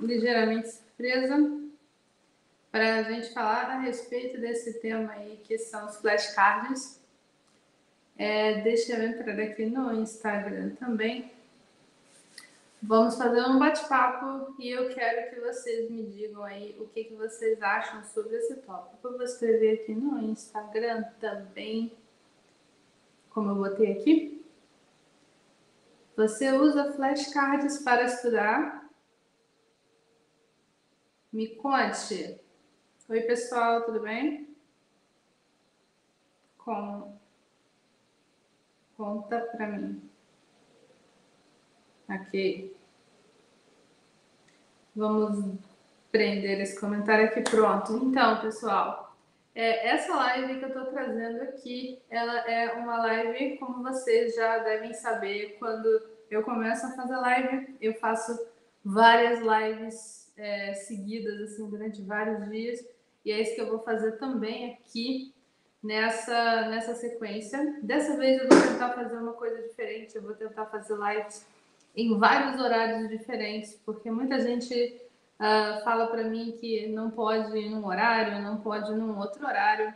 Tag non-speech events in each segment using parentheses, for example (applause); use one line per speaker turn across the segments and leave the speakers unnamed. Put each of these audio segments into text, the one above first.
ligeiramente surpresa para a gente falar a respeito desse tema aí, que são os flashcards. É, deixa eu entrar aqui no Instagram também. Vamos fazer um bate-papo e eu quero que vocês me digam aí o que, que vocês acham sobre esse tópico. Eu vou escrever aqui no Instagram também, como eu botei aqui. Você usa flashcards para estudar? Me conte. Oi, pessoal, tudo bem? Com... Conta para mim. Ok. Vamos prender esse comentário aqui. Pronto. Então, pessoal, é, essa live que eu estou trazendo aqui, ela é uma live, como vocês já devem saber, quando eu começo a fazer live, eu faço várias lives é, seguidas, assim, durante vários dias. E é isso que eu vou fazer também aqui nessa, nessa sequência. Dessa vez eu vou tentar fazer uma coisa diferente, eu vou tentar fazer lives em vários horários diferentes, porque muita gente uh, fala para mim que não pode ir num horário, não pode ir num outro horário.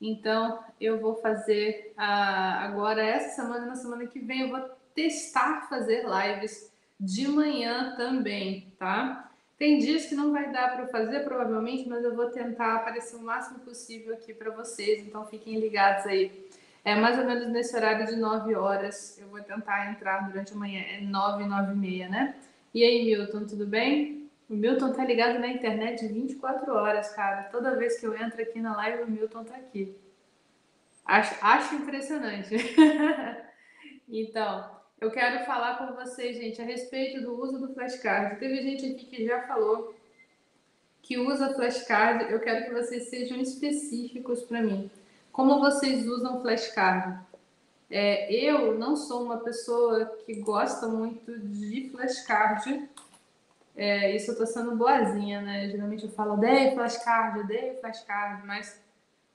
Então, eu vou fazer uh, agora, essa semana, na semana que vem, eu vou testar fazer lives de manhã também, tá? Tem dias que não vai dar para fazer, provavelmente, mas eu vou tentar aparecer o máximo possível aqui para vocês, então fiquem ligados aí. É mais ou menos nesse horário de 9 horas. Eu vou tentar entrar durante a manhã. É 9, 9 e meia, né? E aí, Milton, tudo bem? O Milton tá ligado na internet 24 horas, cara. Toda vez que eu entro aqui na live, o Milton tá aqui. Acho, acho impressionante. (laughs) então, eu quero falar com vocês, gente, a respeito do uso do flashcard. Teve gente aqui que já falou que usa flashcard. Eu quero que vocês sejam específicos para mim. Como vocês usam flashcard? É, eu não sou uma pessoa que gosta muito de flashcard. É, isso eu tô sendo boazinha, né? Geralmente eu falo, odeio flashcard, odeio flashcard, mas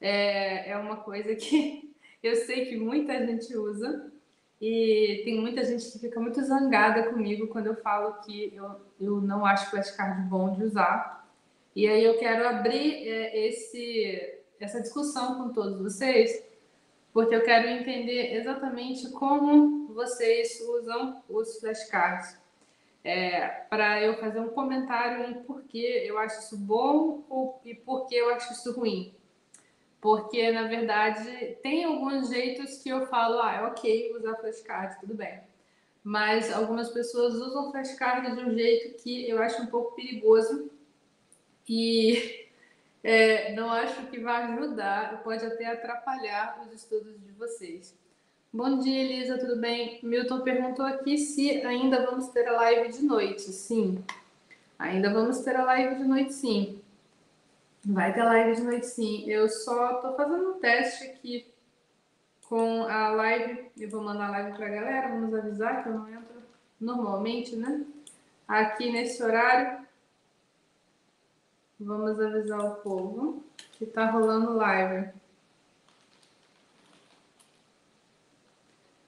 é, é uma coisa que (laughs) eu sei que muita gente usa. E tem muita gente que fica muito zangada comigo quando eu falo que eu, eu não acho flashcard bom de usar. E aí eu quero abrir é, esse, essa discussão com todos vocês, porque eu quero entender exatamente como vocês usam os flashcards. É, para eu fazer um comentário em por que eu acho isso bom e por que eu acho isso ruim. Porque, na verdade, tem alguns jeitos que eu falo, ah, é ok usar flashcard, tudo bem. Mas algumas pessoas usam flashcard de um jeito que eu acho um pouco perigoso. E (laughs) é, não acho que vai ajudar, pode até atrapalhar os estudos de vocês. Bom dia, Elisa, tudo bem? Milton perguntou aqui se ainda vamos ter a live de noite. Sim, ainda vamos ter a live de noite, sim. Vai ter live de noite, sim. Eu só tô fazendo um teste aqui com a live. Eu vou mandar a live pra galera, vamos avisar que eu não entro normalmente, né? Aqui nesse horário. Vamos avisar o povo que tá rolando live.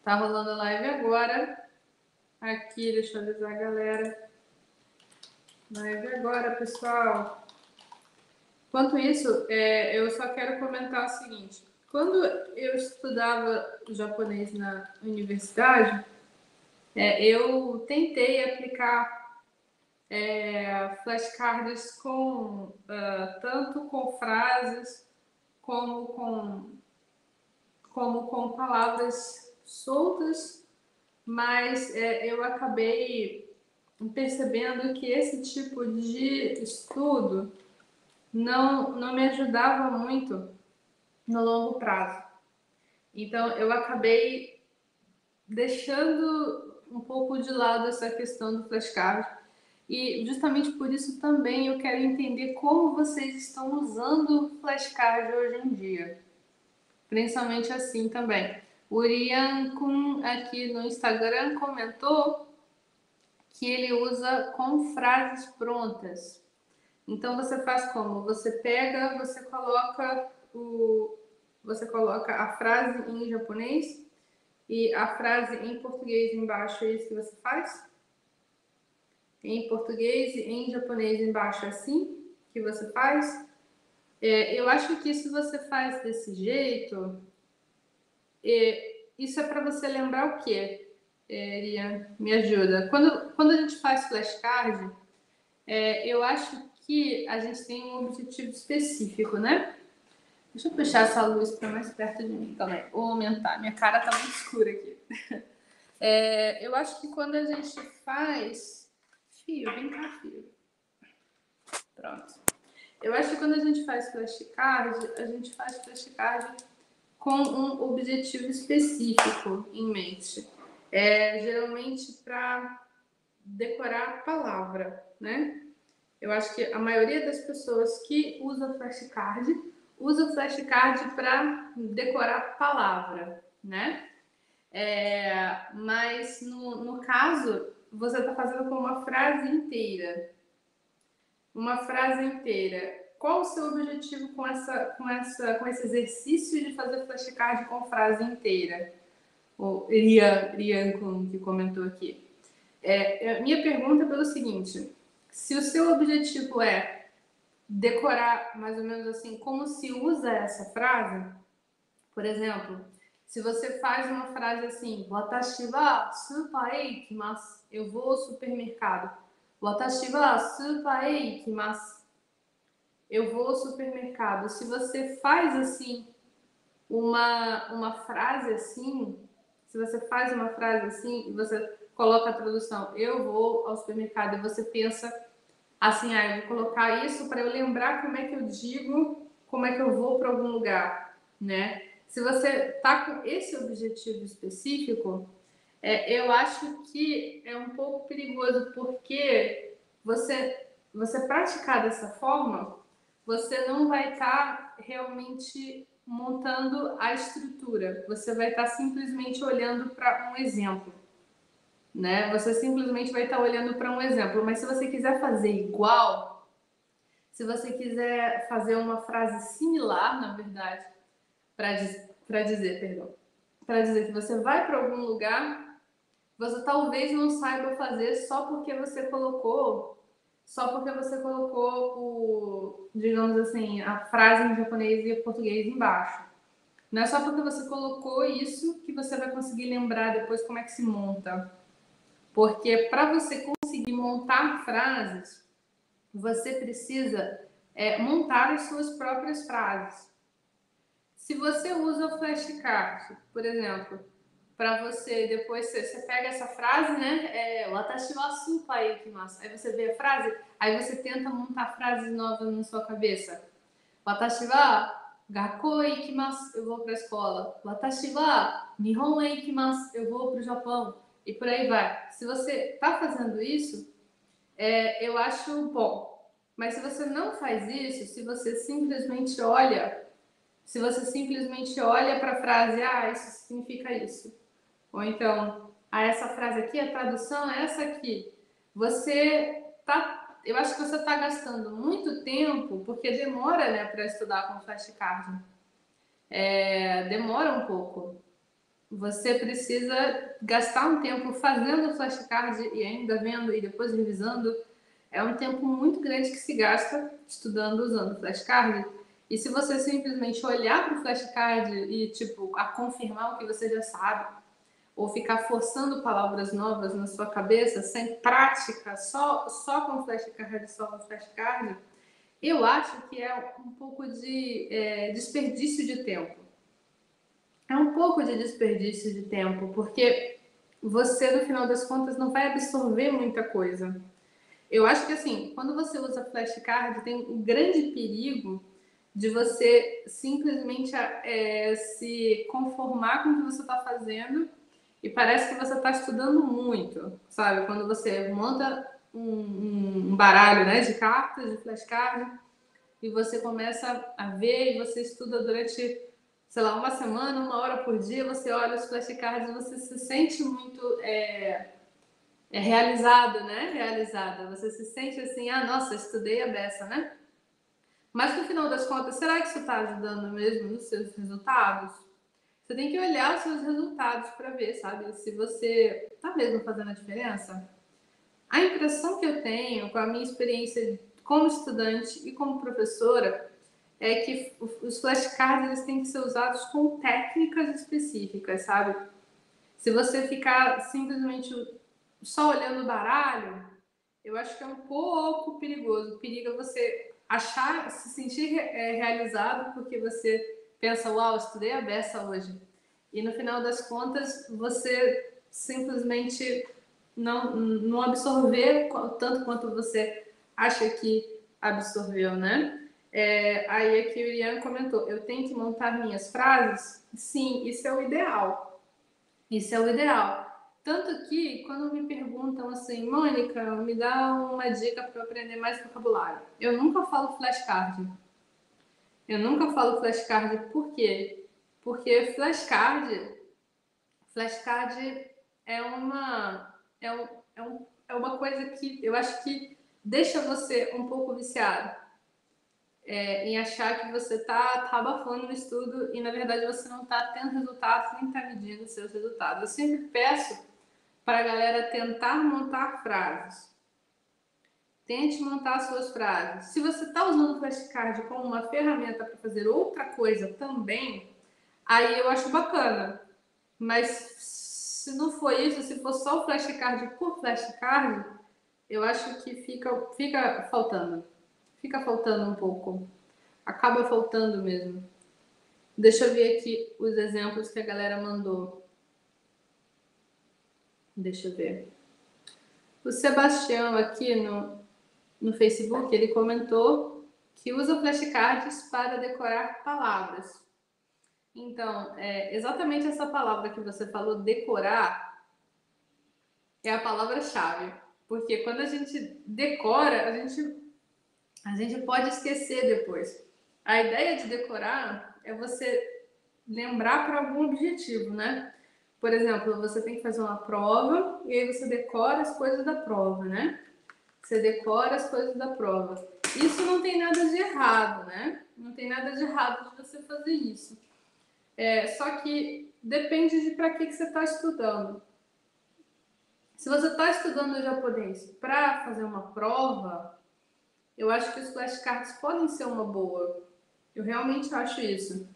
Tá rolando live agora. Aqui, deixa eu avisar a galera. Live agora, pessoal. Enquanto isso, é, eu só quero comentar o seguinte. Quando eu estudava japonês na universidade, é, eu tentei aplicar é, flashcards com uh, tanto com frases como com como com palavras soltas, mas é, eu acabei percebendo que esse tipo de estudo não, não me ajudava muito no longo prazo. Então eu acabei deixando um pouco de lado essa questão do flashcard e justamente por isso também eu quero entender como vocês estão usando flashcard hoje em dia. Principalmente assim também. O Rian Kun aqui no Instagram comentou que ele usa com frases prontas. Então você faz como? Você pega, você coloca o você coloca a frase em japonês e a frase em português embaixo, é isso que você faz? em português e em japonês embaixo assim que você faz. É, eu acho que se você faz desse jeito, é, isso é para você lembrar o quê? É, Ian, me ajuda. Quando, quando a gente faz flashcard, é, eu acho que a gente tem um objetivo específico, né? Deixa eu puxar essa luz para mais perto de mim também. Vou aumentar. Minha cara tá muito escura aqui. (laughs) É, eu acho que quando a gente faz. Fio, vem cá, fio. Pronto. Eu acho que quando a gente faz flashcard, a gente faz flashcard com um objetivo específico em mente. É, geralmente para decorar a palavra, né? Eu acho que a maioria das pessoas que usa flashcard usa flashcard para decorar palavra, né? É, mas no, no caso, você está fazendo com uma frase inteira. Uma frase inteira. Qual o seu objetivo com, essa, com, essa, com esse exercício de fazer flashcard com frase inteira? O Rian, Rian que comentou aqui. É, é, minha pergunta é pelo seguinte: se o seu objetivo é decorar mais ou menos assim como se usa essa frase, por exemplo, se você faz uma frase assim, watashi wa super e ikimasu, eu vou ao supermercado. Watashi wa super e ikimasu. Eu vou ao supermercado. Se você faz assim uma uma frase assim, se você faz uma frase assim e você coloca a tradução, eu vou ao supermercado e você pensa assim, ah, eu vou colocar isso para eu lembrar como é que eu digo, como é que eu vou para algum lugar, né? Se você está com esse objetivo específico, é, eu acho que é um pouco perigoso porque você você praticar dessa forma, você não vai estar tá realmente montando a estrutura. Você vai estar tá simplesmente olhando para um exemplo, né? Você simplesmente vai estar olhando para um exemplo. Mas se você quiser fazer igual, se você quiser fazer uma frase similar, na verdade, para dizer, perdão, para dizer que você vai para algum lugar, você talvez não saiba fazer só porque você colocou, só porque você colocou o, digamos assim, a frase em japonês e português embaixo. Não é só porque você colocou isso que você vai conseguir lembrar depois como é que se monta. Porque para você conseguir montar frases, você precisa é, montar as suas próprias frases. Se você usa o flashcard, por exemplo, para você depois você, pega essa frase, né? É, Watashi wa. Aí você vê a frase, aí você tenta montar frases novas na sua cabeça. Watashi wa gakkou ikimasu, eu vou para a escola. Watashi wa nihon ikimasu, eu vou para o Japão. E por aí vai. Se você está fazendo isso, é, eu acho bom. Mas se você não faz isso, se você simplesmente olha se você simplesmente olha para a frase, ah, isso significa isso. Ou então, ah, essa frase aqui, a tradução é essa aqui. Você tá, eu acho que você está gastando muito tempo, porque demora, né, para estudar com flashcard. É, demora um pouco. Você precisa gastar um tempo fazendo flashcard e ainda vendo e depois revisando. É um tempo muito grande que se gasta estudando usando flashcard e se você simplesmente olhar para o flashcard e, tipo, a confirmar o que você já sabe, ou ficar forçando palavras novas na sua cabeça, sem prática, só, só com flashcard, só com flashcard, eu acho que é um pouco de é, desperdício de tempo. É um pouco de desperdício de tempo, porque você, no final das contas, não vai absorver muita coisa. Eu acho que, assim, quando você usa flashcard, tem um grande perigo de você simplesmente é, se conformar com o que você está fazendo e parece que você está estudando muito, sabe? Quando você monta um, um, baralho né, de cartas, de flashcard, e você começa a ver e você estuda durante, sei lá, uma semana, uma hora por dia, você olha os flashcards e você se sente muito é, é realizado, né? Realizada. Você se sente assim, ah, nossa, estudei a beça, né? Mas no final das contas, será que isso está ajudando mesmo nos seus resultados? Você tem que olhar os seus resultados para ver, sabe? Se você está mesmo fazendo a diferença. A impressão que eu tenho com a minha experiência como estudante e como professora é que os flashcards eles têm que ser usados com técnicas específicas, sabe? Se você ficar simplesmente só olhando o baralho, eu acho que é um pouco perigoso. Periga você achar, se sentir é, realizado porque você pensa, uau, estudei a beça hoje. E no final das contas, você simplesmente não, não absorver tanto quanto você acha que absorveu, né? É, aí aqui o Ian comentou, eu tenho que montar minhas frases? Sim, isso é o ideal. Isso é o ideal. Tanto que, quando me perguntam assim, Mônica, me dá uma dica para aprender mais vocabulário. Eu nunca falo flashcard. Eu nunca falo flashcard por quê? Porque flashcard, flashcard é uma, é, um, é, um, é uma coisa que eu acho que deixa você um pouco viciado é, em achar que você está tá abafando no estudo e na verdade você não está tendo resultados nem está medindo seus resultados. Eu sempre peço para a galera tentar montar frases. Tente montar suas frases. Se você está usando o flashcard como uma ferramenta para fazer outra coisa também, aí eu acho bacana. Mas se não for isso, se for só o flashcard por flashcard, eu acho que fica, fica faltando. Fica faltando um pouco. Acaba faltando mesmo. Deixa eu ver aqui os exemplos que a galera mandou. Deixa eu ver. O Sebastião aqui no, no Facebook, ele comentou que usa flashcards para decorar palavras. Então, é, exatamente essa palavra que você falou, decorar, é a palavra-chave. Porque quando a gente decora, a gente, a gente pode esquecer depois. A ideia de decorar é você lembrar para algum objetivo, né? Por exemplo, você tem que fazer uma prova e aí você decora as coisas da prova, né? Você decora as coisas da prova. Isso não tem nada de errado, né? Não tem nada de errado de você fazer isso. É, só que depende de para que, que você está estudando. Se você está estudando japonês para fazer uma prova, eu acho que os flashcards podem ser uma boa. Eu realmente acho isso.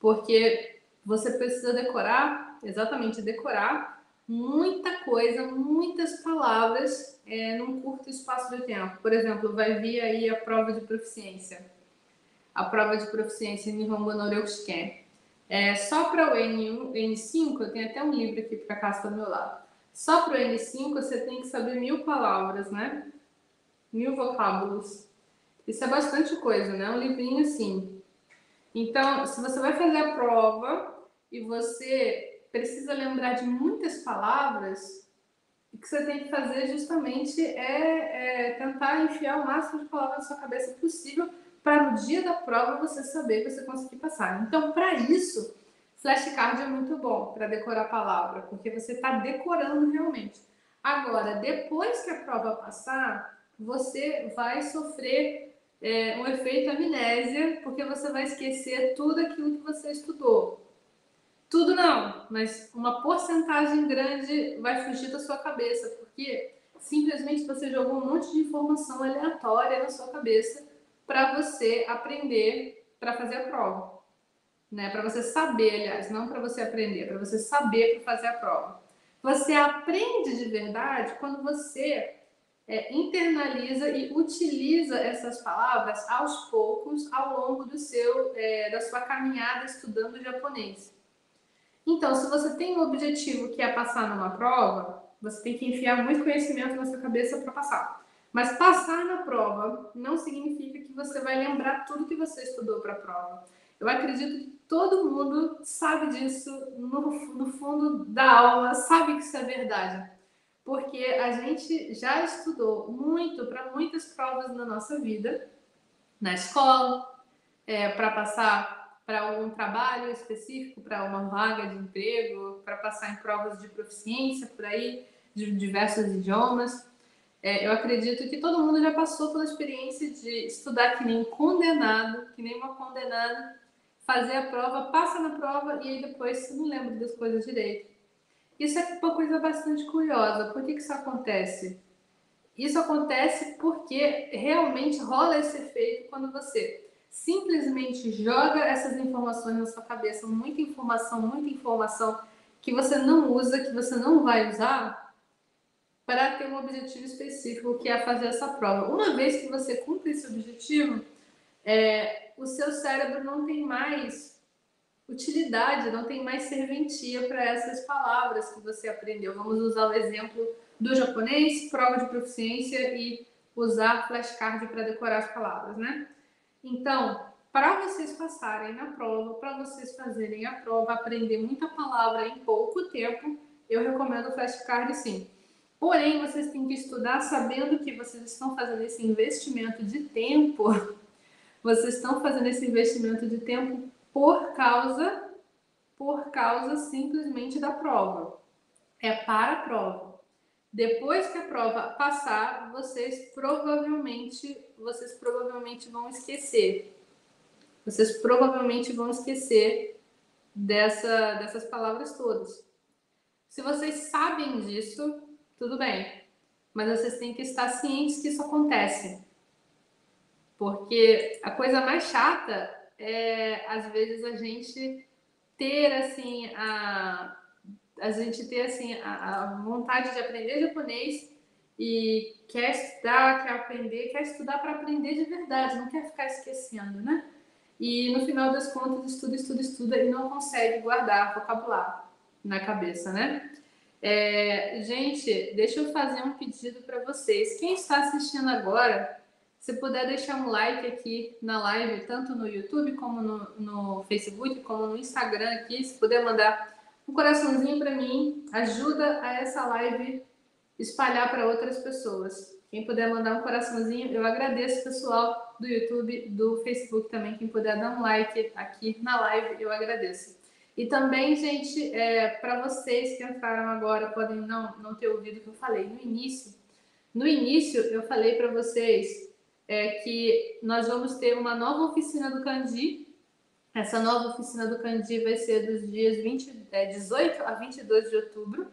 Porque você precisa decorar, exatamente decorar, muita coisa, muitas palavras é, num curto espaço de tempo. Por exemplo, vai vir aí a prova de proficiência. A prova de proficiência em Nihongo no. É, só para o N1, N5, eu tenho até um livro aqui para cá do meu lado. Só para o N5 você tem que saber mil palavras, né? Mil vocábulos. Isso é bastante coisa, né? Um livrinho assim. Então, se você vai fazer a prova e você precisa lembrar de muitas palavras, o que você tem que fazer justamente é, é tentar enfiar o máximo de palavras na sua cabeça possível para no dia da prova você saber você conseguir passar. Então, para isso, flashcard é muito bom para decorar a palavra, porque você está decorando realmente. Agora, depois que a prova passar, você vai sofrer é, um efeito amnésia, porque você vai esquecer tudo aquilo que você estudou. Tudo não, mas uma porcentagem grande vai fugir da sua cabeça, porque simplesmente você jogou um monte de informação aleatória na sua cabeça para você aprender para fazer a prova. Né? Para você saber, aliás, não para você aprender, para você saber para fazer a prova. Você aprende de verdade quando você é, internaliza e utiliza essas palavras aos poucos ao longo do seu, é, da sua caminhada estudando japonês. Então, se você tem um objetivo que é passar numa prova, você tem que enfiar muito conhecimento na sua cabeça para passar. Mas passar na prova não significa que você vai lembrar tudo que você estudou para a prova. Eu acredito que todo mundo sabe disso no, no fundo da aula, sabe que isso é verdade. Porque a gente já estudou muito para muitas provas na nossa vida, na escola, é, para passar para algum trabalho específico, para uma vaga de emprego, para passar em provas de proficiência por aí, de diversos idiomas. É, eu acredito que todo mundo já passou pela experiência de estudar que nem condenado, que nem uma condenada, fazer a prova, passa na prova e aí depois não lembra das coisas direito. Isso é uma coisa bastante curiosa. Por que, que isso acontece? Isso acontece porque realmente rola esse efeito quando você simplesmente joga essas informações na sua cabeça, muita informação, muita informação que você não usa, que você não vai usar, para ter um objetivo específico, que é fazer essa prova. Uma vez que você cumpre esse objetivo, é, o seu cérebro não tem mais utilidade, não tem mais serventia para essas palavras que você aprendeu. Vamos usar o exemplo do japonês, prova de proficiência e usar flashcard para decorar as palavras, né? Então, para vocês passarem na prova, para vocês fazerem a prova, aprender muita palavra em pouco tempo, eu recomendo flashcard sim. Porém, vocês têm que estudar sabendo que vocês estão fazendo esse investimento de tempo. (laughs) Vocês estão fazendo esse investimento de tempo por causa por causa simplesmente da prova. É para a prova. Depois que a prova passar, vocês provavelmente vocês provavelmente vão esquecer. Vocês provavelmente vão esquecer dessa, dessas palavras todas. Se vocês sabem disso, tudo bem. Mas vocês têm que estar cientes que isso acontece. Porque a coisa mais chata é, às vezes, a gente ter, assim, a, a gente ter, assim, a, a vontade de aprender japonês e quer estudar, quer aprender, quer estudar para aprender de verdade, não quer ficar esquecendo, né? E no final das contas, estuda, estuda, estuda e não consegue guardar vocabulário na cabeça, né? É, gente, deixa eu fazer um pedido para vocês. Quem está assistindo agora, se puder deixar um like aqui na live, tanto no YouTube como no, no Facebook, como no Instagram aqui, se puder mandar um coraçãozinho para mim, ajuda a essa live espalhar para outras pessoas. Quem puder mandar um coraçãozinho, eu agradeço, pessoal do YouTube, do Facebook também. Quem puder dar um like aqui na live, eu agradeço. E também, gente, é, para vocês que entraram agora, podem não, não ter ouvido o que eu falei no início. No início, eu falei para vocês é, que nós vamos ter uma nova oficina do Candi. Essa nova oficina do Candi vai ser dos dias 20, é, 18 a 22 de outubro,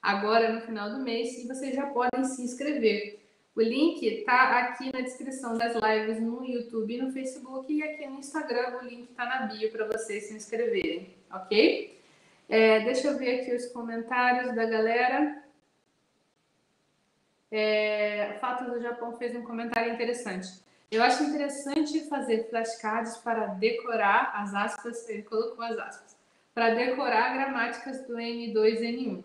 agora no final do mês, e vocês já podem se inscrever. O link está aqui na descrição das lives no YouTube e no Facebook, e aqui no Instagram o link está na bio para vocês se inscreverem ok? É, deixa eu ver aqui os comentários da galera. É, Fato do Japão fez um comentário interessante. Eu acho interessante fazer flashcards para decorar as aspas, ele colocou as aspas, para decorar gramáticas do N2 e N1.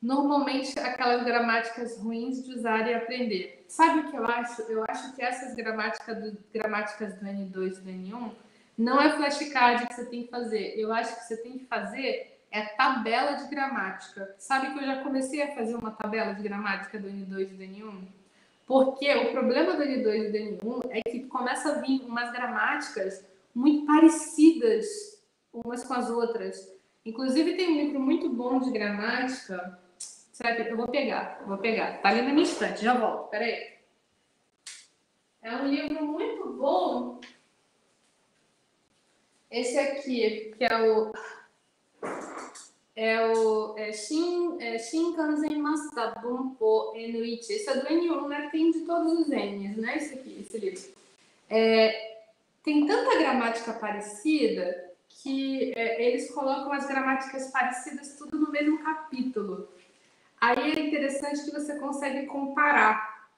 Normalmente aquelas gramáticas ruins de usar e aprender. Sabe o que eu acho? Eu acho que essas gramáticas do, gramáticas do N2 e do N1 não é flashcard que você tem que fazer. Eu acho que você tem que fazer é tabela de gramática. Sabe que eu já comecei a fazer uma tabela de gramática do N2 e do N1? Porque o problema do N2 e do N1 é que começa a vir umas gramáticas muito parecidas umas com as outras. Inclusive tem um livro muito bom de gramática. Será que eu vou pegar? Vou pegar. Tá ali na minha estante, já volto. Peraí. É um livro muito bom esse aqui, que é o. É o é Shin, é Shinkansen Masta Bunpo N1. Esse é do N1, né? Tem de todos os N's, né? Esse aqui, esse livro. É, tem tanta gramática parecida que é, eles colocam as gramáticas parecidas tudo no mesmo capítulo. Aí é interessante que você consegue comparar.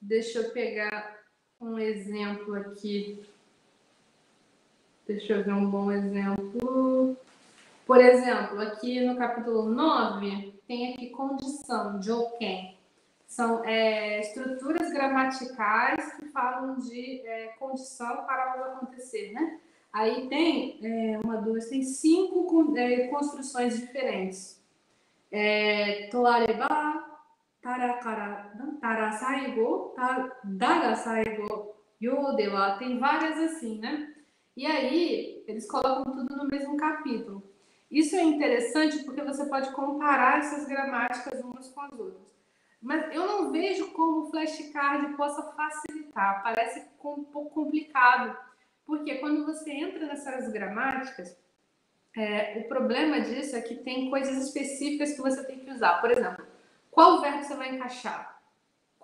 Deixa eu pegar um exemplo aqui. Deixa eu ver um bom exemplo. Por exemplo, aqui no capítulo 9, tem aqui condição, joken. São é, estruturas gramaticais que falam de é, condição para algo acontecer, né? Aí tem é, uma, duas, tem cinco é, construções diferentes. É, toareba, tarakara, tarasaigo, darasaigo, yodewa, tem várias assim, né? E aí, eles colocam tudo no mesmo capítulo. Isso é interessante porque você pode comparar essas gramáticas umas com as outras. Mas eu não vejo como o flashcard possa facilitar. Parece um pouco complicado. Porque quando você entra nessas gramáticas, é, o problema disso é que tem coisas específicas que você tem que usar. Por exemplo, qual verbo você vai encaixar?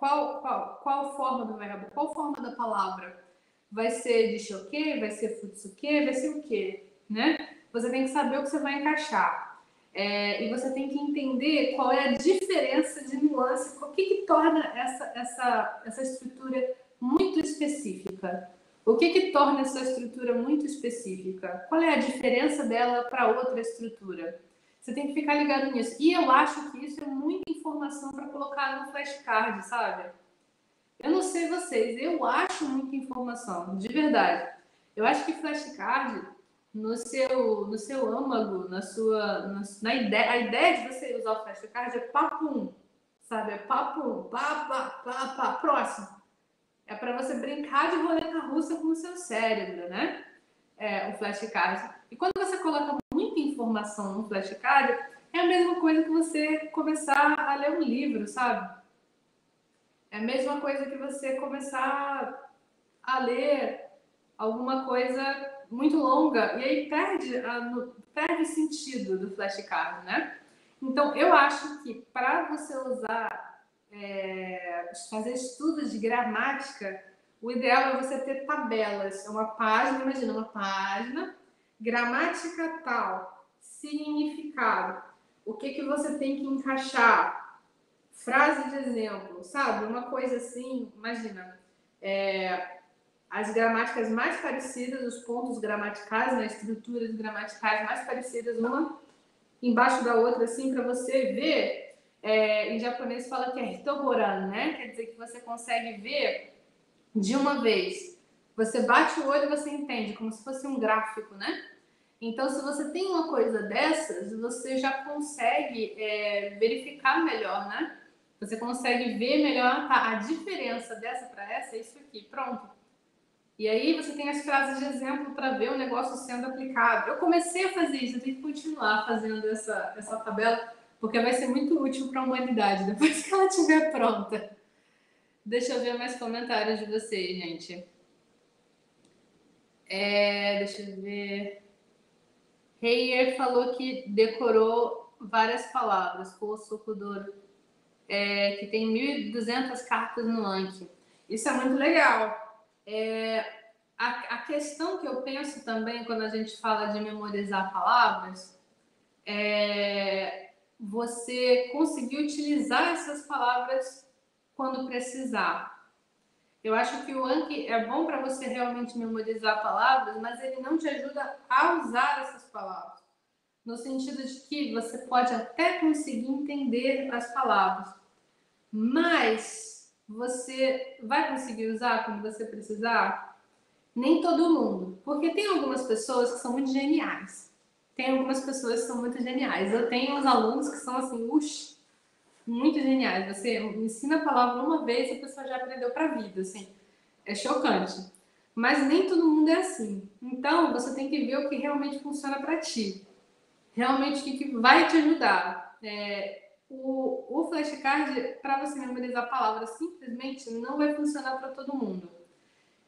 qual, qual, qual forma do verbo, qual forma da palavra? Vai ser de choque, vai ser futsuke, vai ser o quê? Né? Você tem que saber o que você vai encaixar. É, e você tem que entender qual é a diferença de nuance, o que, que torna essa, essa, essa estrutura muito específica. O que, que torna essa estrutura muito específica? Qual é a diferença dela para outra estrutura? Você tem que ficar ligado nisso. E eu acho que isso é muita informação para colocar no flashcard, sabe? Eu não sei vocês, eu acho muita informação, de verdade. Eu acho que flashcard, no seu, no seu âmago, na sua. Na, na ideia, a ideia de você usar o flashcard é papum, sabe? É pá, pá, pá, pá, próximo. É para você brincar de roleta russa com o seu cérebro, né? É, o flashcard. E quando você coloca muita informação no flashcard, é a mesma coisa que você começar a ler um livro, sabe? É a mesma coisa que você começar a ler alguma coisa muito longa e aí perde, a, no, perde sentido do flashcard, né? Então, eu acho que para você usar, é, fazer estudos de gramática, o ideal é você ter tabelas. É uma página, imagina, uma página, gramática tal, significado. O que, que você tem que encaixar? Frase de exemplo, sabe? Uma coisa assim, imagina. É, as gramáticas mais parecidas, os pontos gramaticais, né, estruturas gramaticais mais parecidas, uma embaixo da outra, assim, para você ver. É, em japonês fala que é hitoboran, né? Quer dizer que você consegue ver de uma vez. Você bate o olho e você entende, como se fosse um gráfico, né? Então, se você tem uma coisa dessas, você já consegue é, verificar melhor, né? Você consegue ver melhor tá, a diferença dessa para essa, é isso aqui, pronto. E aí você tem as frases de exemplo para ver o negócio sendo aplicado. Eu comecei a fazer isso, eu tenho que continuar fazendo essa, essa tabela, porque vai ser muito útil para a humanidade depois que ela estiver pronta. Deixa eu ver mais comentários de vocês, gente. É, deixa eu ver. Heier falou que decorou várias palavras, Kosokudoro, é, que tem 1.200 cartas no Anki. Isso é muito legal. É, a, a, questão que eu penso também quando a gente fala de memorizar palavras é você conseguir utilizar essas palavras quando precisar. Eu acho que o Anki é bom para você realmente memorizar palavras, mas ele não te ajuda a usar essas palavras. No sentido de que você pode até conseguir entender as palavras, mas você vai conseguir usar quando você precisar? Nem todo mundo, porque tem algumas pessoas que são muito geniais. Tem algumas pessoas que são muito geniais. Eu tenho uns alunos que são assim, uxi, muito geniais. Você ensina a palavra uma vez e a pessoa já aprendeu para vida, assim. É chocante. Mas nem todo mundo é assim. Então, você tem que ver o que realmente funciona para ti. Realmente o que, vai te ajudar. É, o, o flashcard, para você memorizar a palavra, simplesmente não vai funcionar para todo mundo.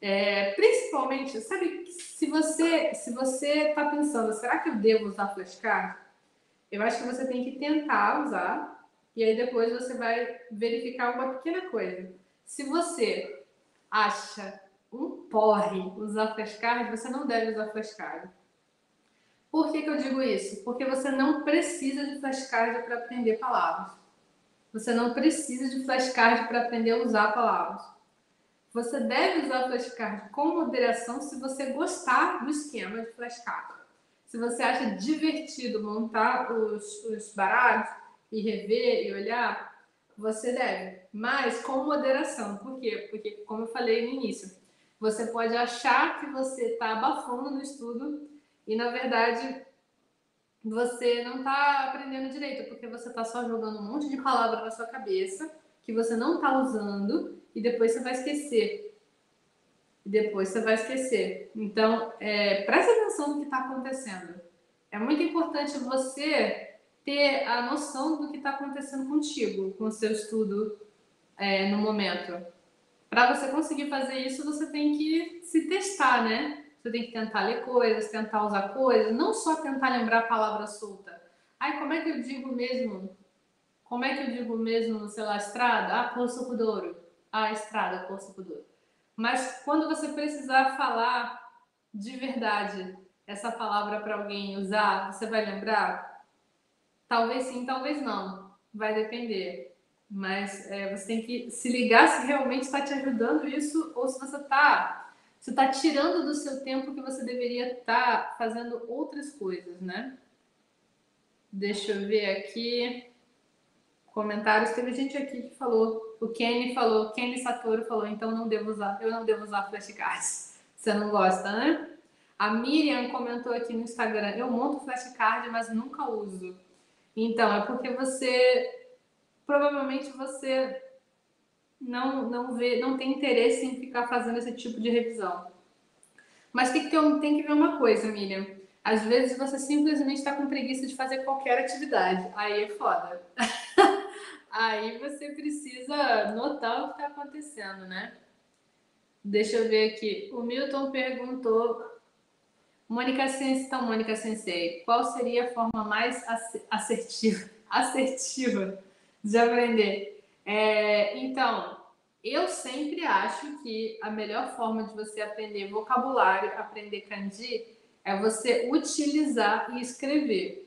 É, principalmente, sabe, se você se você está pensando, será que eu devo usar flashcard? Eu acho que você tem que tentar usar, e aí depois você vai verificar uma pequena coisa. Se você acha um porre usar flashcard, você não deve usar flashcard. Por que, que eu digo isso? Porque você não precisa de flashcard para aprender palavras. Você não precisa de flashcard para aprender a usar palavras. Você deve usar flashcard com moderação se você gostar do esquema de flashcard. Se você acha divertido montar os, os baralhos, e rever e olhar, você deve, mas com moderação. Por quê? Porque, como eu falei no início, você pode achar que você está abafando no estudo e, na verdade, você não está aprendendo direito, porque você está só jogando um monte de palavra na sua cabeça que você não está usando e depois você vai esquecer. E depois você vai esquecer. Então, é, preste atenção no que está acontecendo. É muito importante você ter a noção do que está acontecendo contigo, com o seu estudo é, no momento. Para você conseguir fazer isso, você tem que se testar, né? Você tem que tentar ler coisas, tentar usar coisas, não só tentar lembrar a palavra solta. Ai, como é que eu digo mesmo? Como é que eu digo mesmo, sei lá, estrada? Ah, Poço Douro. a estrada Porto Kuduro. Mas quando você precisar falar de verdade essa palavra para alguém usar, você vai lembrar? Talvez sim, talvez não. Vai depender. Mas é, você tem que se ligar se realmente está te ajudando isso ou se você está você está tirando do seu tempo que você deveria estar tá fazendo outras coisas, né? Deixa eu ver aqui. Comentários. Teve gente aqui que falou. O Kenny falou. Kenny Satoru falou. Então não devo usar. Eu não devo usar flashcards. Você não gosta, né? A Miriam comentou aqui no Instagram. Eu monto flashcard, mas nunca uso. Então é porque você provavelmente você não, não, vê, não tem interesse em ficar fazendo esse tipo de revisão. Mas tem que, ter, tem que ver uma coisa, Miriam. Às vezes você simplesmente está com preguiça de fazer qualquer atividade. Aí é foda. (laughs) Aí você precisa notar o que está acontecendo, né? Deixa eu ver aqui. O Milton perguntou. Mônica Sensei, então, Mônica Sensei, qual seria a forma mais assertiva, (laughs) assertiva de aprender. É, então, eu sempre acho que a melhor forma de você aprender vocabulário, aprender kanji, é você utilizar e escrever.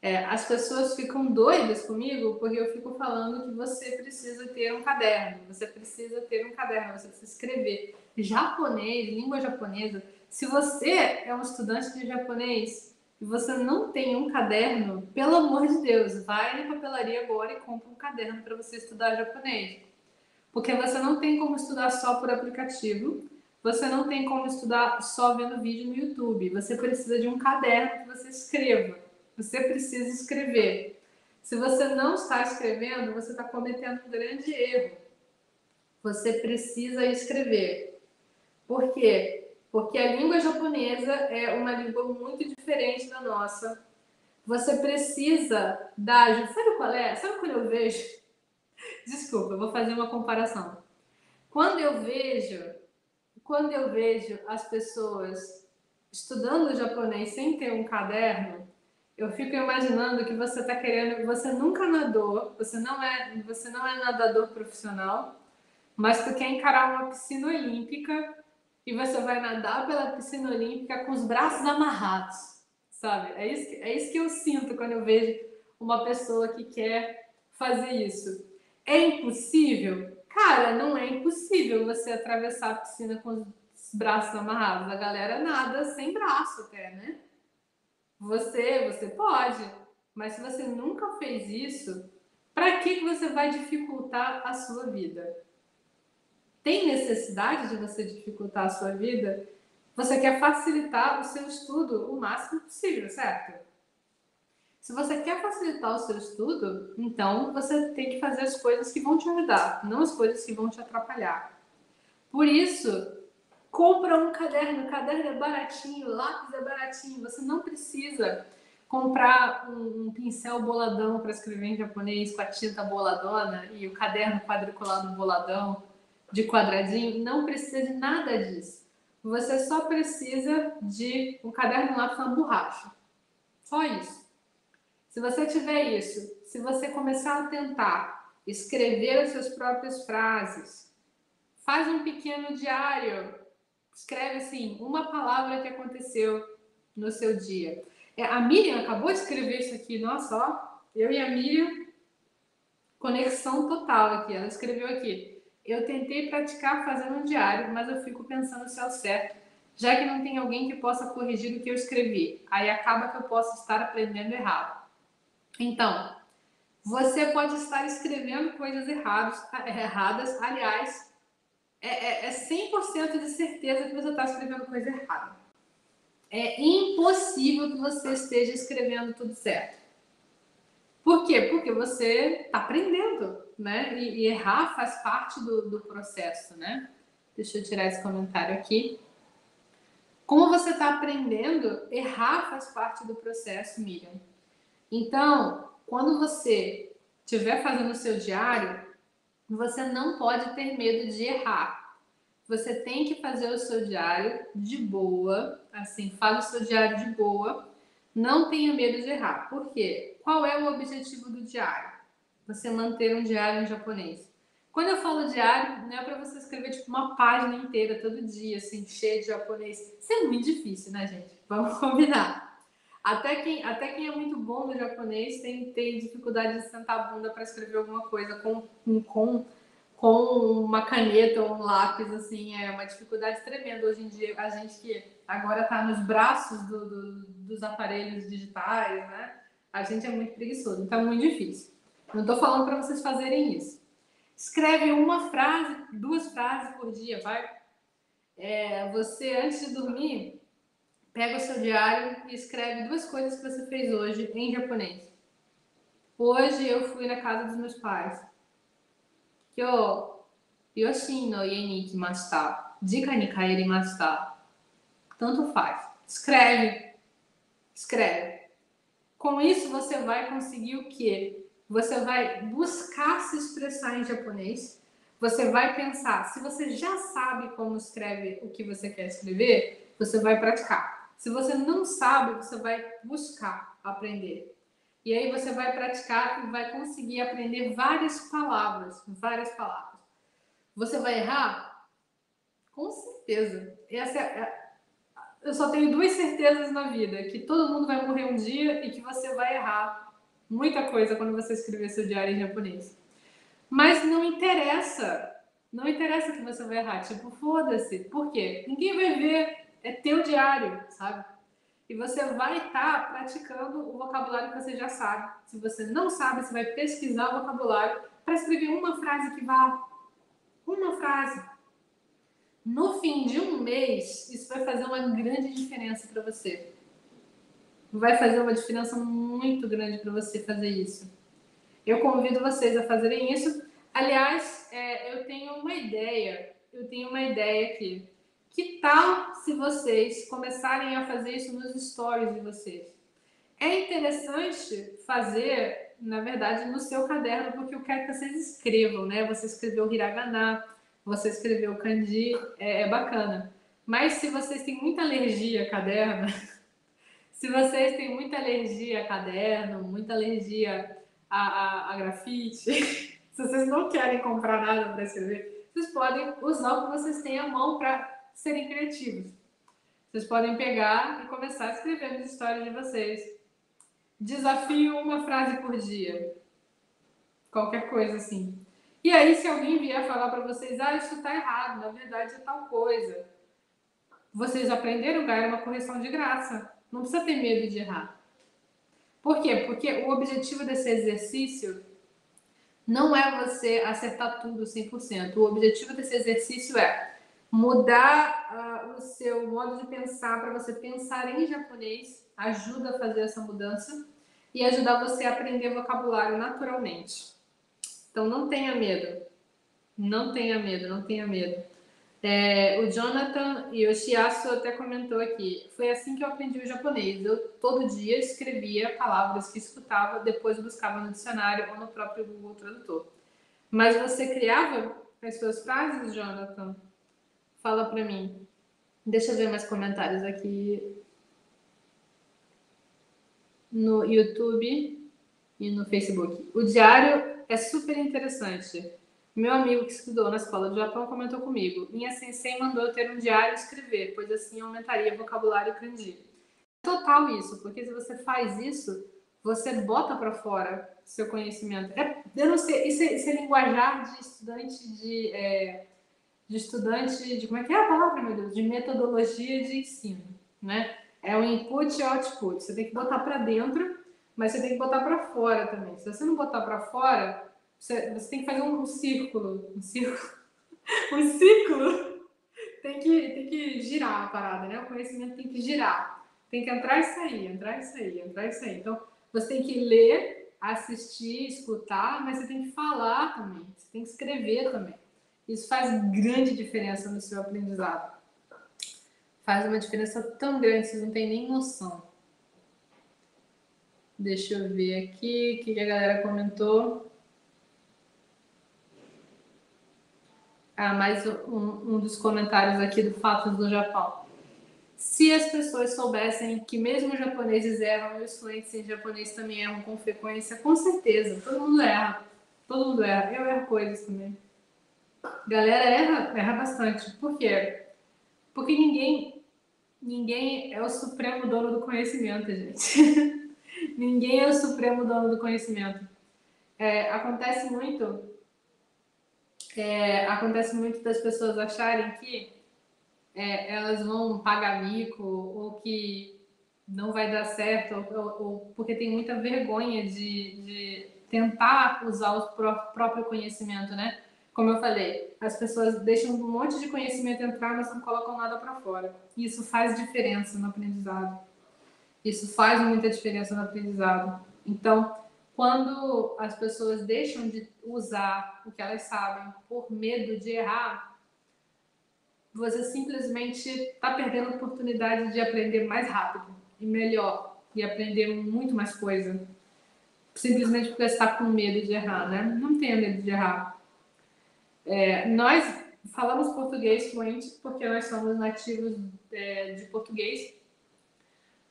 É, as pessoas ficam doidas comigo porque eu fico falando que você precisa ter um caderno, você precisa ter um caderno, você precisa escrever. Japonês, língua japonesa, se você é um estudante de japonês, e você não tem um caderno, pelo amor de Deus, vai na papelaria agora e compra um caderno para você estudar japonês. Porque você não tem como estudar só por aplicativo, você não tem como estudar só vendo vídeo no YouTube. Você precisa de um caderno que você escreva. Você precisa escrever. Se você não está escrevendo, você está cometendo um grande erro. Você precisa escrever. Por quê? Porque a língua japonesa é uma língua muito diferente da nossa. Você precisa dar. Sabe qual é? Sabe quando eu vejo. (laughs) Desculpa, eu vou fazer uma comparação. Quando eu vejo, quando eu vejo as pessoas estudando japonês sem ter um caderno, eu fico imaginando que você está querendo, você nunca nadou, você não é, você não é nadador profissional, mas tu quer encarar uma piscina olímpica e você vai nadar pela piscina olímpica com os braços amarrados, sabe? É isso, que, é isso que eu sinto quando eu vejo uma pessoa que quer fazer isso. É impossível? Cara, não é impossível você atravessar a piscina com os braços amarrados. A galera nada sem braço até, né? Você, você pode, mas se você nunca fez isso, para que você vai dificultar a sua vida? Tem necessidade de você dificultar a sua vida, você quer facilitar o seu estudo o máximo possível, certo? Se você quer facilitar o seu estudo, então você tem que fazer as coisas que vão te ajudar, não as coisas que vão te atrapalhar. Por isso, compra um caderno, o caderno é baratinho, lápis é baratinho, você não precisa comprar um, pincel boladão para escrever em japonês com a tinta boladona e o caderno quadriculado boladão de quadradinho, não precisa de nada disso. Você só precisa de um caderno lápis na borracha. Só isso. Se você tiver isso, se você começar a tentar escrever as suas próprias frases, faz um pequeno diário, escreve assim, uma palavra que aconteceu no seu dia. É, a Miriam acabou de escrever isso aqui, nossa, ó, eu e a Miriam, conexão total aqui. Ela escreveu aqui. Eu tentei praticar fazendo um diário, mas eu fico pensando se é o certo, já que não tem alguém que possa corrigir o que eu escrevi. Aí acaba que eu posso estar aprendendo errado. Então, você pode estar escrevendo coisas erradas, erradas. Aliás, é, é, é 100% de certeza que você está escrevendo coisa errada. É impossível que você esteja escrevendo tudo certo. Por quê? Porque você está aprendendo, né? E, e, errar faz parte do, do processo, né? Deixa eu tirar esse comentário aqui. Como você está aprendendo, errar faz parte do processo, Miriam. Então, quando você estiver fazendo o seu diário, você não pode ter medo de errar. Você tem que fazer o seu diário de boa, assim, faz o seu diário de boa, não tenha medo de errar. Por quê? Qual é o objetivo do diário? Você manter um diário em japonês. Quando eu falo diário, não é para você escrever tipo uma página inteira todo dia, assim, cheia de japonês. Isso é muito difícil, né, gente? Vamos (laughs) combinar. Até quem, até quem é muito bom no japonês tem, tem dificuldade de sentar a bunda para escrever alguma coisa com, com, com uma caneta ou um lápis, assim, é uma dificuldade tremenda hoje em dia. A gente que agora está nos braços do, do, dos aparelhos digitais, né? A gente é muito preguiçoso, então é muito difícil. Não estou falando para vocês fazerem isso. Escreve uma frase, duas frases por dia, vai. É, você, antes de dormir, pega o seu diário e escreve duas coisas que você fez hoje em japonês. Hoje eu fui na casa dos meus pais. Kyo, Yoshin no ie ni ikimashita. Jika ni. Tanto faz. Escreve. Escreve. Com isso, você vai conseguir o quê? Você vai buscar se expressar em japonês. Você vai pensar. Se você já sabe como escreve o que você quer escrever, você vai praticar. Se você não sabe, você vai buscar aprender. E aí você vai praticar e vai conseguir aprender várias palavras, várias palavras. Você vai errar? Com certeza. Essa é, eu só tenho duas certezas na vida: que todo mundo vai morrer um dia e que você vai errar muita coisa quando você escrever seu diário em japonês. Mas não interessa. Não interessa que você vai errar. Tipo, foda-se. Por quê? Ninguém vai ver. É teu diário, sabe? E você vai estar tá praticando o vocabulário que você já sabe. Se você não sabe, você vai pesquisar o vocabulário para escrever uma frase que vá. Uma frase no fim de um mês, isso vai fazer uma grande diferença para você. Vai fazer uma diferença muito grande para você fazer isso. Eu convido vocês a fazerem isso. Aliás, é, eu tenho uma ideia. Eu tenho uma ideia aqui. Que tal se vocês começarem a fazer isso nos stories de vocês? É interessante fazer, na verdade, no seu caderno, porque eu quero que vocês escrevam, né? Você escreveu hiragana, você escreveu kanji, é, é bacana. Mas se vocês têm muita alergia a caderno, (laughs) se vocês têm muita alergia a caderno, muita alergia a, a, a grafite, (laughs) se vocês não querem comprar nada para escrever, vocês podem usar o que vocês têm à mão para serem criativos. Vocês podem pegar e começar a escrever as histórias de vocês. Desafio uma frase por dia. Qualquer coisa assim. E aí, se alguém vier falar para vocês, ah, isso está errado, na verdade é tal coisa. Vocês aprenderam, ganhar uma correção de graça. Não precisa ter medo de errar. Por quê? Porque o objetivo desse exercício não é você acertar tudo 100%. O objetivo desse exercício é mudar uh, o seu modo de pensar para você pensar em japonês, ajuda a fazer essa mudança e ajudar você a aprender vocabulário naturalmente. Então não tenha medo. Não tenha medo, não tenha medo. É, o Jonathan e o Shiasu até comentou aqui. Foi assim que eu aprendi o japonês. Eu todo dia escrevia palavras que escutava, depois buscava no dicionário ou no próprio Google Tradutor. Mas você criava as suas frases, Jonathan? Fala para mim. Deixa eu ver mais comentários aqui no YouTube e no Facebook. O diário é super interessante. Meu amigo que estudou na escola do Japão comentou comigo: minha sensei mandou eu ter um diário e escrever, pois assim aumentaria vocabulário e kanji. Total isso, porque se você faz isso, você bota para fora seu conhecimento. É, eu não sei, isso é, isso é linguajar de estudante de, é, de estudante de como é que é a palavra, meu Deus? De metodologia de ensino, né? É o input e output. Você tem que botar para dentro mas você tem que botar para fora também. Se você não botar para fora, você, você, tem que fazer um círculo, um círculo, um círculo. (laughs) Tem que, tem que girar a parada, né? O conhecimento tem que girar. Tem que entrar e sair, entrar e sair, entrar e sair. Então, você tem que ler, assistir, escutar, mas você tem que falar também. Você tem que escrever também. Isso faz grande diferença no seu aprendizado. Faz uma diferença tão grande, vocês não têm nem noção. Deixa eu ver aqui o que a galera comentou. Ah, mais um, um dos comentários aqui do Fatos do Japão. Se as pessoas soubessem que mesmo os japoneses erram e os fluentes em japonês também erram com frequência, com certeza, todo mundo erra. Todo mundo erra. Eu erro coisas também. Galera erra, erra bastante. Por quê? Porque ninguém, ninguém é o supremo dono do conhecimento, gente. (laughs) ninguém é o supremo dono do conhecimento. É, acontece muito, é, acontece muito das pessoas acharem que é, elas vão pagar mico ou que não vai dar certo ou, ou porque tem muita vergonha de, de tentar usar o próprio conhecimento, né? Como eu falei, as pessoas deixam um monte de conhecimento entrar, mas não colocam nada para fora. Isso faz diferença no aprendizado. Isso faz muita diferença no aprendizado. Então, quando as pessoas deixam de usar o que elas sabem por medo de errar, você simplesmente está perdendo a oportunidade de aprender mais rápido e melhor e aprender muito mais coisa. Simplesmente porque está com medo de errar, né? Não tenha medo de errar. É, nós falamos português fluente porque nós somos nativos é, de português,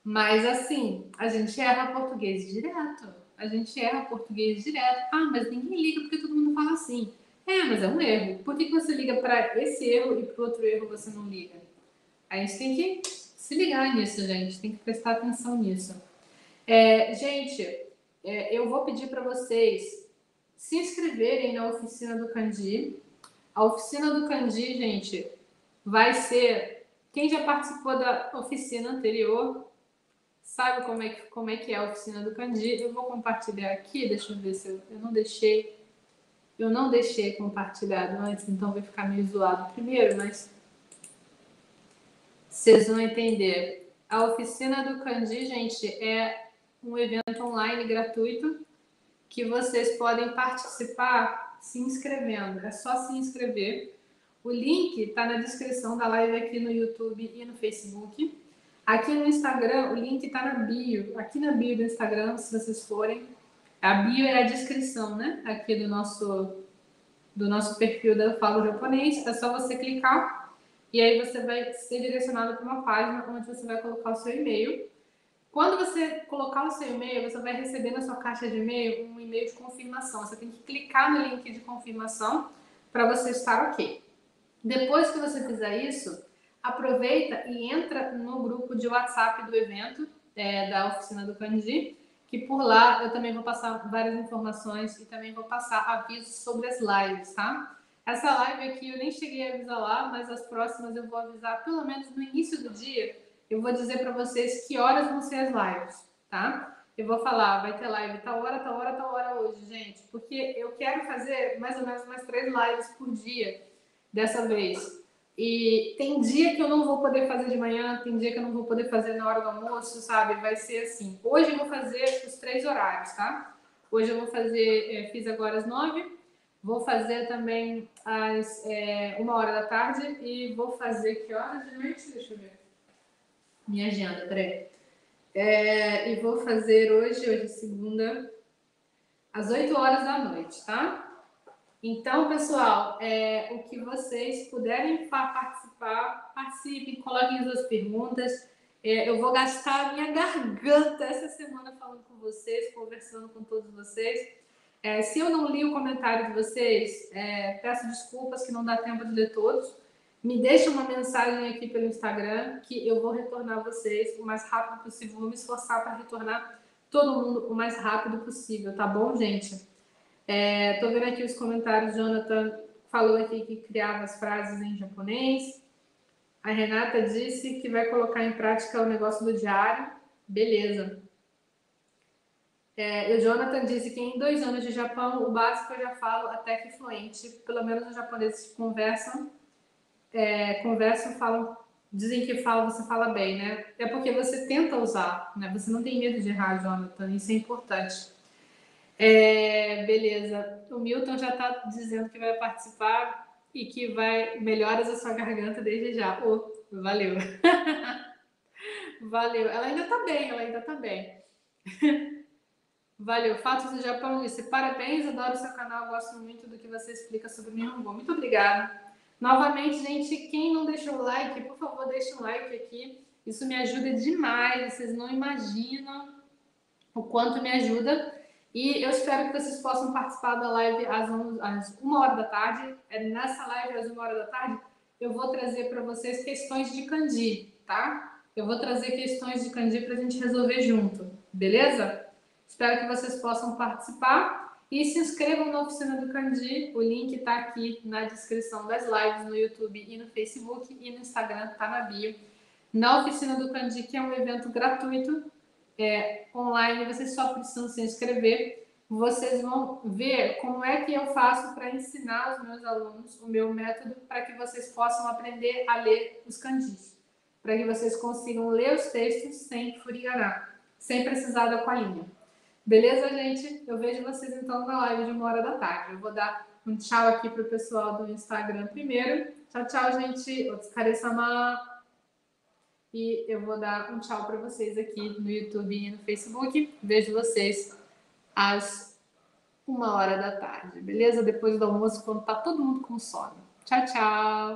mas assim, a gente erra português direto. A gente erra português direto. Ah, mas ninguém liga porque todo mundo fala assim. É, mas é um erro. Por que, você liga para esse erro e para outro erro você não liga? A gente tem que se ligar nisso, gente. Tem que prestar atenção nisso. É, gente, é, eu vou pedir para vocês se inscreverem na oficina do Candi. A oficina do Candi, gente, vai ser. Quem já participou da oficina anterior sabe como é que, como é, que é a oficina do Candi. Eu vou compartilhar aqui, deixa eu ver se eu, eu não deixei. Eu não deixei compartilhado antes, então vai ficar meio zoado primeiro, mas vocês vão entender. A oficina do Candi, gente, é um evento online gratuito que vocês podem participar se inscrevendo. É só se inscrever. O link está na descrição da live aqui no YouTube e no Facebook. Aqui no Instagram, o link está na bio. Aqui na bio do Instagram, se vocês forem. A bio é a descrição, né? Aqui do nosso, do nosso perfil da Falo Japonês. É só você clicar e aí você vai ser direcionado para uma página onde você vai colocar o seu e-mail quando você colocar o seu e-mail, você vai receber na sua caixa de e-mail um e-mail de confirmação. Você tem que clicar no link de confirmação para você estar ok. Depois que você fizer isso, aproveita e entra no grupo de WhatsApp do evento é, da oficina do Candi, que por lá eu também vou passar várias informações e também vou passar avisos sobre as lives, tá? Essa live aqui eu nem cheguei a avisar lá, mas as próximas eu vou avisar pelo menos no início do dia eu vou dizer para vocês que horas vão ser as lives, tá? Eu vou falar, vai ter live tal hora, tal hora, tal hora hoje, gente, porque eu quero fazer mais ou menos umas três lives por dia dessa vez. E tem dia que eu não vou poder fazer de manhã, tem dia que eu não vou poder fazer na hora do almoço, sabe? Vai ser assim. Hoje eu vou fazer os três horários, tá? Hoje eu vou fazer, é, fiz agora às nove, vou fazer também às é, uma hora da tarde e vou fazer que horas de noite? Deixa eu ver minha agenda, peraí. É, e vou fazer hoje, hoje é segunda, às 8 horas da noite, tá? Então, pessoal, é, o que vocês puderem participar, participem, coloquem as suas perguntas. É, eu vou gastar a minha (laughs) garganta essa semana falando com vocês, conversando com todos vocês. É, se eu não li o comentário de vocês, é, peço desculpas que não dá tempo de ler todos. Me deixa uma mensagem aqui pelo Instagram que eu vou retornar vocês o mais rápido possível. Vou me esforçar para retornar todo mundo o mais rápido possível, tá bom, gente? É, tô vendo aqui os comentários. Jonathan falou aqui que criava as frases em japonês. A Renata disse que vai colocar em prática o negócio do diário. Beleza. É, o Jonathan disse que em dois anos de Japão, o básico eu já falo até que fluente. Pelo menos os japoneses conversam é, conversam, falam, dizem que fala, você fala bem, né? É porque você tenta usar, né? Você não tem medo de errar, Jonathan, isso é importante. É, beleza. O Milton já está dizendo que vai participar e que vai melhoras a sua garganta desde já. Oh, valeu. (laughs) valeu. Ela ainda está bem, ela ainda está bem. (laughs) Valeu. Fatos do Japão disse: parabéns, adoro seu canal, gosto muito do que você explica sobre o Nihongo. Muito obrigada. Novamente, gente, quem não deixou o like, por favor, deixe um like aqui. Isso me ajuda demais, vocês não imaginam o quanto me ajuda. E eu espero que vocês possam participar da live às, 11, às 1 hora da tarde. É nessa live, às 1 hora da tarde, eu vou trazer para vocês questões de Candi, tá? Eu vou trazer questões de Candi para a gente resolver junto, beleza? Espero que vocês possam participar e se inscrevam na Oficina do Candi. O link está aqui na descrição das lives no YouTube e no Facebook e no Instagram, tá na bio. Na Oficina do Candi, que é um evento gratuito, é, online, vocês só precisam se inscrever. Vocês vão ver como é que eu faço para ensinar os meus alunos o meu método para que vocês possam aprender a ler os candis, para que vocês consigam ler os textos sem furigarar, sem precisar da colinha. Beleza, gente? Eu vejo vocês então na live de uma hora da tarde. Eu vou dar um tchau aqui para o pessoal do Instagram primeiro. Tchau, tchau, gente. Otskare-sama. E eu vou dar um tchau para vocês aqui no YouTube e no Facebook. Vejo vocês às uma hora da tarde, beleza? Depois do almoço, quando tá todo mundo com sono. Tchau, tchau!